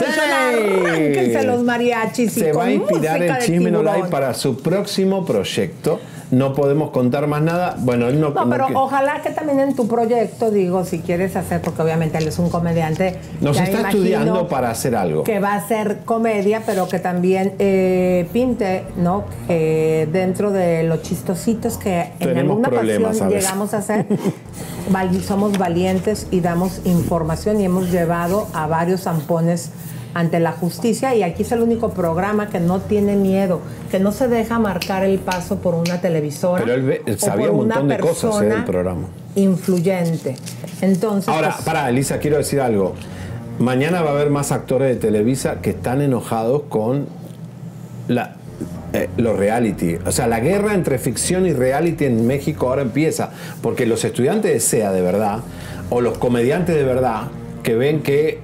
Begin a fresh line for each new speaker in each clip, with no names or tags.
arránquense los mariachis.
Se va a inspirar el Chisme No Live para su próximo proyecto no podemos contar más nada. Bueno, él no.
No, pero ojalá que también en tu proyecto, digo, si quieres hacer, porque obviamente él es un comediante.
Nos está estudiando para hacer algo.
Que va a ser comedia, pero que también eh, pinte, ¿no? Dentro de los chistositos que en alguna ocasión llegamos a hacer, somos valientes y damos información y hemos llevado a varios zampones ante la justicia y aquí es el único programa que no tiene miedo, que no se deja marcar el paso por una televisora.
Pero él, sabía un montón de cosas ¿eh? del programa.
Influyente. Entonces.
Ahora,
pues,
para, Elisa, quiero decir algo. Mañana va a haber más actores de Televisa que están enojados con la, eh, los reality. O sea, la guerra entre ficción y reality en México ahora empieza. Porque los estudiantes de SEA de verdad, o los comediantes de verdad, que ven que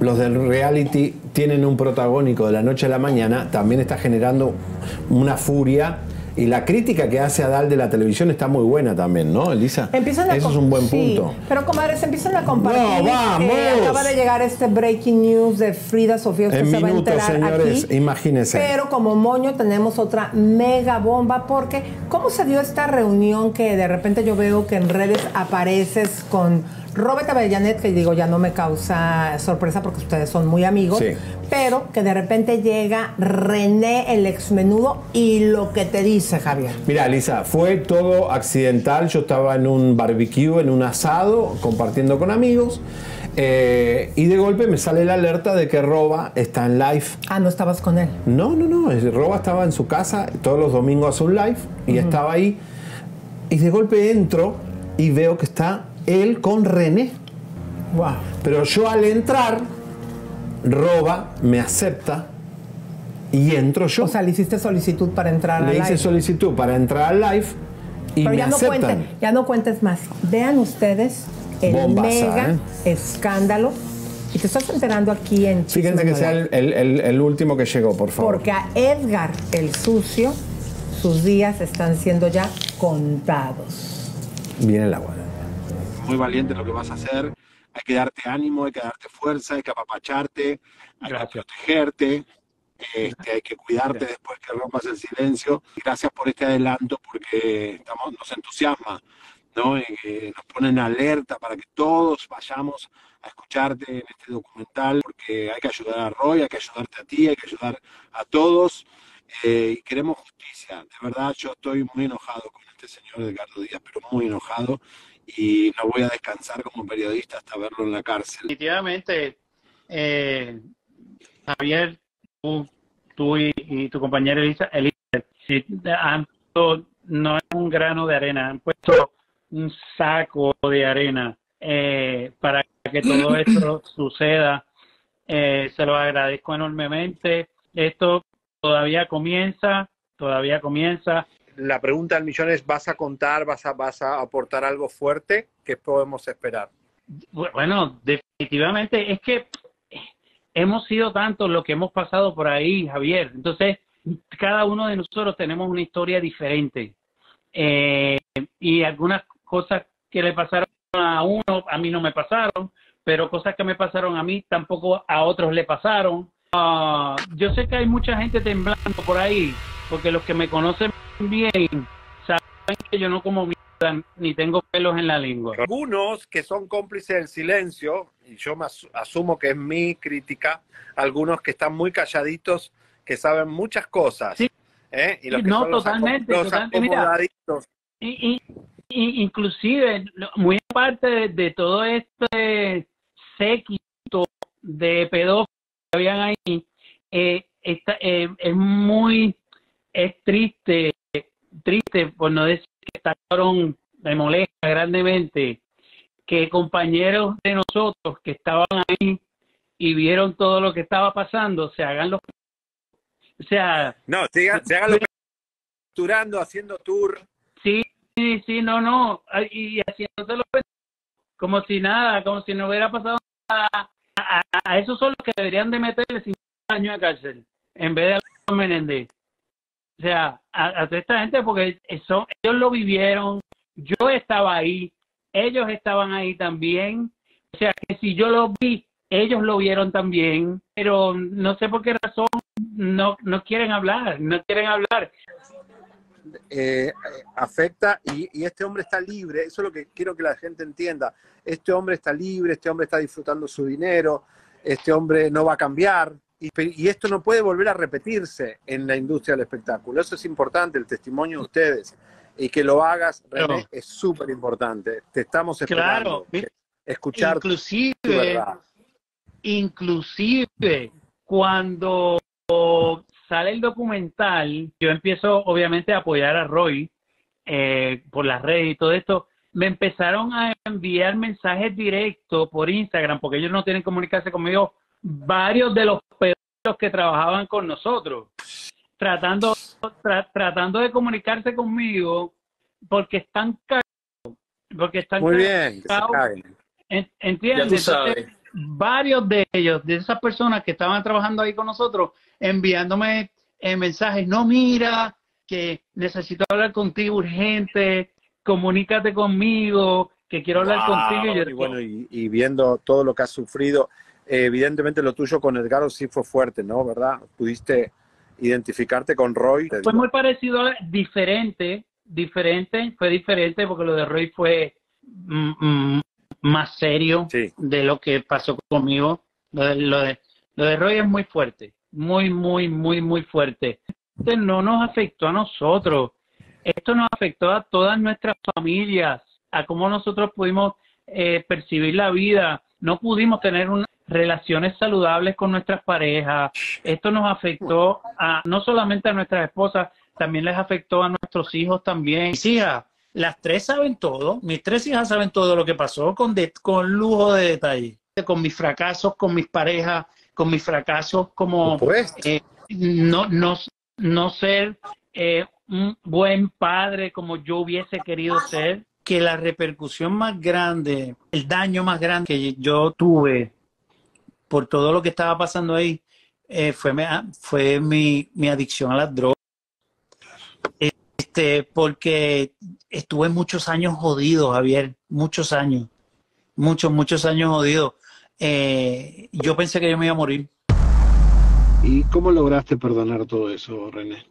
los del reality tienen un protagónico de la noche a la mañana, también está generando una furia. Y la crítica que hace Adal de la televisión está muy buena también, ¿no, Elisa? Eso es un buen punto.
Pero comadres, empiezan a compartir. No, vamos. acaba de llegar este breaking news de Frida Sofía. Usted se va a enterar señores,
aquí. imagínense.
Pero como moño tenemos otra mega bomba porque ¿cómo se dio esta reunión que de repente yo veo que en redes apareces con Robert Avellanet, que digo, ya no me causa sorpresa porque ustedes son muy amigos, pero que de repente llega René, el exmenudo, y lo que te dice, Javier.
Mira, Lisa, fue todo accidental. Yo estaba en un barbecue, en un asado, compartiendo con amigos. Eh, y de golpe me sale la alerta de que Roba está en live.
Ah, ¿no estabas con él?
No, no, no. Roba estaba en su casa, todos los domingos hace un live, y estaba ahí. Y de golpe entro y veo que está él con René. Wow. Pero yo al entrar, Roba me acepta y entro yo.
O sea, le hiciste solicitud para entrar
al
live.
Le hice solicitud para entrar al live y Pero
ya no
Cuenten,
ya no cuentes más. Vean ustedes el mega ¿eh? escándalo. Y te estás enterando aquí en
Chile. Fíjense que sea el, último que llegó, por favor.
Porque a Edgar el sucio, sus días están siendo ya contados.
Viene el agua
muy valiente lo que vas a hacer. Hay que darte ánimo, hay que darte fuerza, hay que apapacharte, hay que protegerte, este, hay que cuidarte después que rompas el silencio. Gracias por este adelanto porque estamos, nos entusiasma, ¿no? Y, nos pone en alerta para que todos vayamos a escucharte en este documental porque hay que ayudar a Roy, hay que ayudarte a ti, hay que ayudar a todos. Eh, y queremos justicia. De verdad, yo estoy muy enojado con este señor Edgardo Díaz, pero muy enojado y no voy a descansar como periodista hasta verlo en la cárcel.
Definitivamente, eh, Javier, tú, y, tu compañera Elisa, han puesto, no es un grano de arena, han puesto un saco de arena eh, para que todo esto suceda. Eh, se lo agradezco enormemente. Esto todavía comienza, todavía comienza
la pregunta del millón es, ¿vas a contar, vas a, aportar algo fuerte? ¿Qué podemos esperar?
Bueno, definitivamente es que hemos sido tantos los que hemos pasado por ahí, Javier. Entonces, cada uno de nosotros tenemos una historia diferente. Eh, y algunas cosas que le pasaron a uno, a mí no me pasaron, pero cosas que me pasaron a mí tampoco a otros le pasaron. Ah, yo sé que hay mucha gente temblando por ahí, porque los que me conocen bien saben que yo no como mierda ni tengo pelos en la lengua.
Algunos que son cómplices del silencio, y yo me asumo que es mi crítica, algunos que están muy calladitos, que saben muchas cosas.
Sí. ¿eh? Y los que no, totalmente. y, inclusive, muy aparte de, todo este séquito de pedófilos que habían ahí, eh, eh, es muy es triste triste, por no decir que estaban, me molesta grandemente, que compañeros de nosotros que estaban ahí y vieron todo lo que estaba pasando, se hagan los... O sea...
No, se hagan, se hagan los... Capturando, haciendo tour.
Sí, sí, sí, no, no, y haciéndose los como si nada, como si no hubiera pasado nada. A, a, esos son los que deberían de meterle 50 años a cárcel, en vez de a Menéndez. O sea, a, toda esta gente, porque eso, ellos lo vivieron, yo estaba ahí, ellos estaban ahí también. O sea, que si yo lo vi, ellos lo vieron también, pero no sé por qué razón no, no quieren hablar, no quieren hablar.
Eh, afecta y, y, este hombre está libre, eso es lo que quiero que la gente entienda. Este hombre está libre, este hombre está disfrutando su dinero, este hombre no va a cambiar y, y esto no puede volver a repetirse en la industria del espectáculo. Eso es importante, el testimonio de ustedes. Y que lo hagas, René, es súper importante. Te estamos esperando.
Claro.
Escuchar
inclusive, inclusive cuando sale el documental, yo empiezo obviamente a apoyar a Roy eh, por las redes y todo esto. Me empezaron a enviar mensajes directos por Instagram, porque ellos no tienen comunicarse conmigo, varios de los pedos que trabajaban con nosotros, tratando, tratando de comunicarse conmigo, porque están cagados, porque están
Muy bien,
¿Entiendes? varios de ellos, de esas personas que estaban trabajando ahí con nosotros, enviándome eh, mensajes, no mira, que necesito hablar contigo urgente, comunícate conmigo, que quiero hablar contigo.
Y, bueno, y, viendo todo lo que has sufrido, eh, evidentemente lo tuyo con Edgardo sí fue fuerte, ¿no? ¿Verdad? Pudiste identificarte con Roy.
Fue muy parecido, diferente, diferente, fue diferente porque lo de Roy fue mm, mm, más serio de lo que pasó conmigo. Lo de, lo de, lo de Roy es muy fuerte, muy, muy, muy, muy fuerte. Esto no nos afectó a nosotros, esto nos afectó a todas nuestras familias, a cómo nosotros pudimos eh, percibir la vida, no pudimos tener unas relaciones saludables con nuestras parejas. Esto nos afectó a no solamente a nuestras esposas, también les afectó a nuestros hijos también. Sí, las tres saben todo, mis tres hijas saben todo lo que pasó con, con lujo de detalle, con mis fracasos, con mis parejas, con mis fracasos como eh, no, no, no ser eh, un buen padre como yo hubiese querido ser, que la repercusión más grande, el daño más grande que yo tuve por todo lo que estaba pasando ahí, eh, fue, fue mi, mi adicción a las drogas. Este, porque estuve muchos años jodido, Javier, muchos años, muchos, muchos años jodido. Eh, yo pensé que yo me iba a morir.
¿Y cómo lograste perdonar todo eso, René?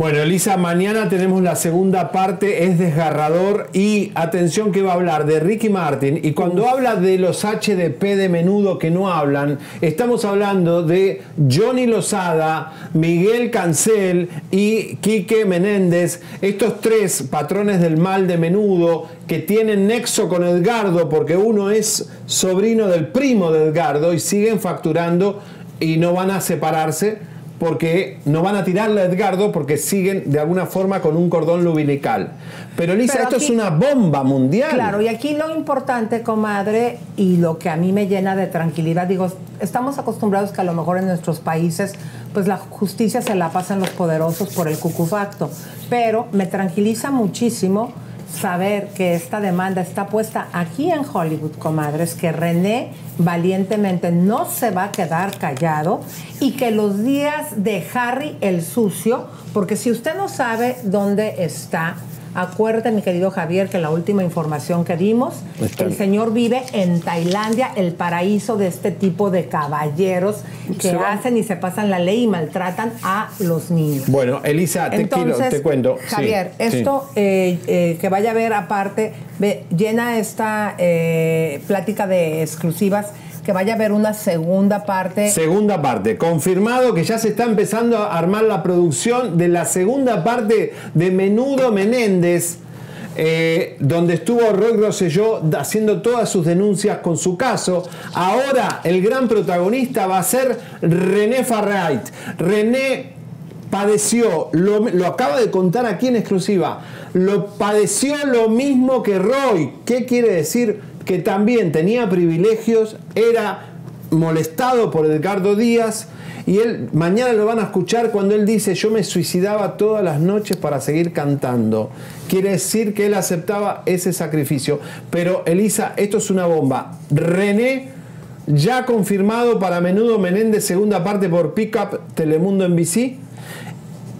Bueno, Elisa, mañana tenemos la segunda parte, es desgarrador y atención que va a hablar de Ricky Martin. Y cuando habla de los HDP de menudo que no hablan, estamos hablando de Johnny Lozada, Miguel Cancel y Quique Menéndez, estos tres patrones del mal de menudo que tienen nexo con Edgardo porque uno es sobrino del primo de Edgardo y siguen facturando y no van a separarse porque no van a tirarle a Edgardo porque siguen de alguna forma con un cordón lumbilical. Pero Lisa, esto es una bomba mundial.
Claro, y aquí lo importante, comadre, y lo que a mí me llena de tranquilidad, digo, estamos acostumbrados que a lo mejor en nuestros países, pues la justicia se la pasan los poderosos por el cucufacto, pero me tranquiliza muchísimo saber que esta demanda está puesta aquí en Hollywood, comadres, que René valientemente no se va a quedar callado y que los días de Harry el sucio, porque si usted no sabe dónde está, Acuérdate, mi querido Javier, que la última información que dimos, el señor vive en Tailandia, el paraíso de este tipo de caballeros que hacen y se pasan la ley y maltratan a los niños.
Bueno, Elisa, te, te cuento.
Javier, esto eh, eh, que vaya a ver aparte, llena esta eh, plática de exclusivas que vaya a haber una segunda parte.
Segunda parte. Confirmado que ya se está empezando a armar la producción de la segunda parte de Menudo Menéndez. Eh, donde estuvo Roy Rosselló haciendo todas sus denuncias con su caso. Ahora el gran protagonista va a ser René Farrait. René padeció, lo, lo, acaba de contar aquí en exclusiva, lo padeció lo mismo que Roy. ¿Qué quiere decir? Que también tenía privilegios, era molestado por Edgardo Díaz y él mañana lo van a escuchar cuando él dice yo me suicidaba todas las noches para seguir cantando. Quiere decir que él aceptaba ese sacrificio. Pero Elisa, esto es una bomba. René ya confirmado para Menudo Menéndez segunda parte por Pickup Telemundo NBC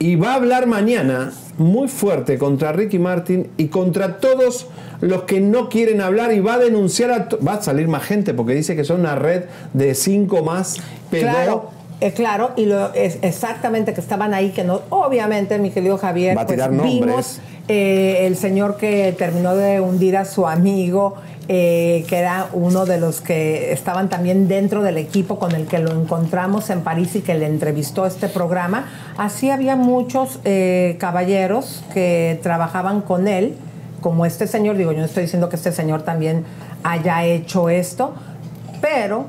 y va a hablar mañana muy fuerte contra Ricky Martin y contra todos los que no quieren hablar y va a denunciar a... Va a salir más gente porque dice que son una red de cinco más.
Pero claro. Eh, claro, y lo es exactamente que estaban ahí, que no, obviamente, mi querido Javier,
va a pues, tirar vimos
eh, el señor que terminó de hundir a su amigo, eh, que era uno de los que estaban también dentro del equipo con el que lo encontramos en París y que le entrevistó este programa. Así había muchos caballeros que trabajaban con él, como este señor, digo, yo no estoy diciendo que este señor también haya hecho esto, pero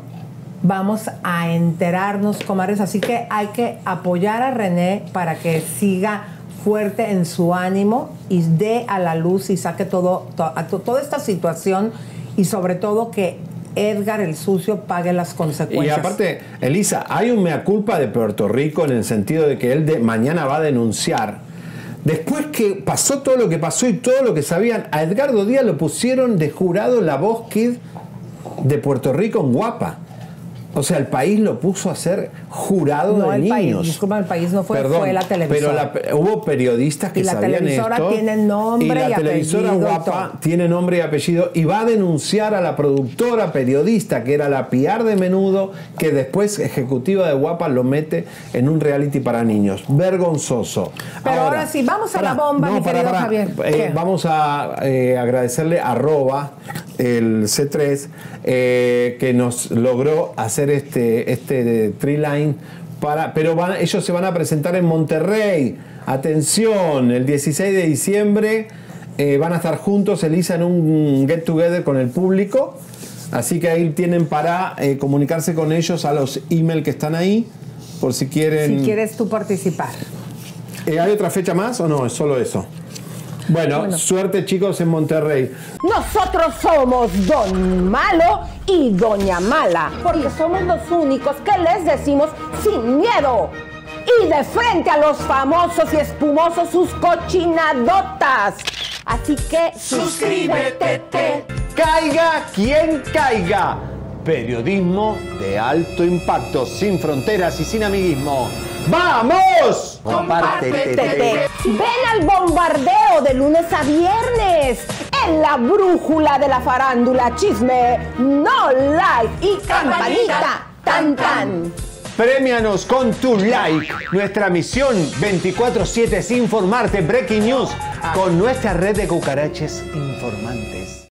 vamos a enterarnos, comadres. Así que hay que apoyar a René para que siga fuerte en su ánimo y dé a la luz y saque todo, toda esta situación y sobre todo que Edgar el sucio pague las consecuencias.
Y aparte, Elisa, hay un mea culpa de Puerto Rico en el sentido de que él de, mañana va a denunciar. Después que pasó todo lo que pasó y todo lo que sabían, a Edgardo Díaz lo pusieron de jurado la voz kid de Puerto Rico en Guapa. O sea, el país lo puso a ser jurado
no,
de
el
niños.
País, disculpa, el país no fue, fue la televisora.
Pero hubo periodistas que
y la
sabían
televisora
esto.
tiene nombre y,
la televisora guapa tiene nombre y apellido y va a denunciar a la productora periodista que era la PR de Menudo, que después ejecutiva de Guapa lo mete en un reality para niños. Vergonzoso.
Pero ahora, sí, vamos a la bomba, mi querido Javier.
Eh, vamos a eh, agradecerle a Roba, el C3, eh, que nos logró hacer este, este tree line. Para, pero van, ellos se van a presentar en Monterrey. Atención, el 16 de diciembre eh, van a estar juntos, Elisa, en un get together con el público. Así que ahí tienen para eh, comunicarse con ellos a los email que están ahí, por si quieren.
Si quieres tú participar.
Eh, ¿Hay otra fecha más o no? Es solo eso. Bueno, suerte chicos en Monterrey.
Nosotros somos Don Malo y Doña Mala, porque somos los únicos que les decimos sin miedo y de frente a los famosos y espumosos sus cochinadotas. Así que suscríbete.
Caiga quien caiga. Periodismo de alto impacto, sin fronteras y sin amiguismo. ¡Vamos!
Compártete. Ven al bombardeo de lunes a viernes en la brújula de la farándula chisme, no like y campanita tan tan.
Premianos con tu like. Nuestra misión 24/7 es informarte, breaking news, con nuestra red de cucaraches informantes.